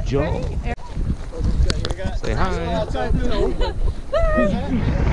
Joe. Say hi.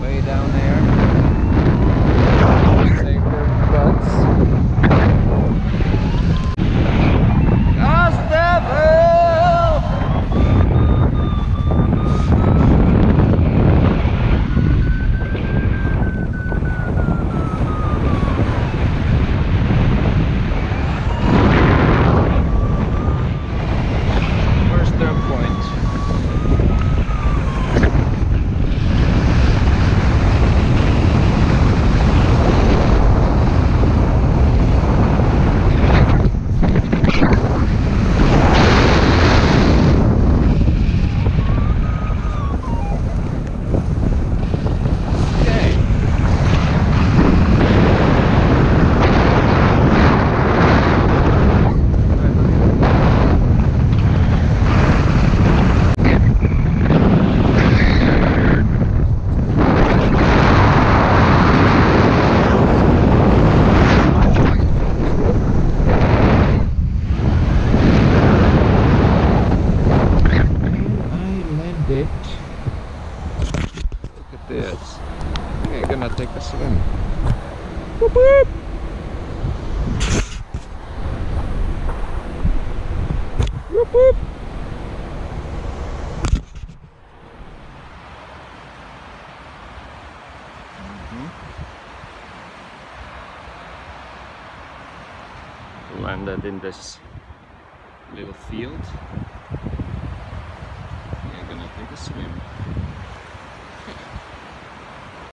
way down there. Save their butts. Take a swim. Boop, boop. Boop, boop. Mhm. Landed in this little field. We're gonna take a swim.